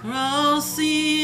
crossing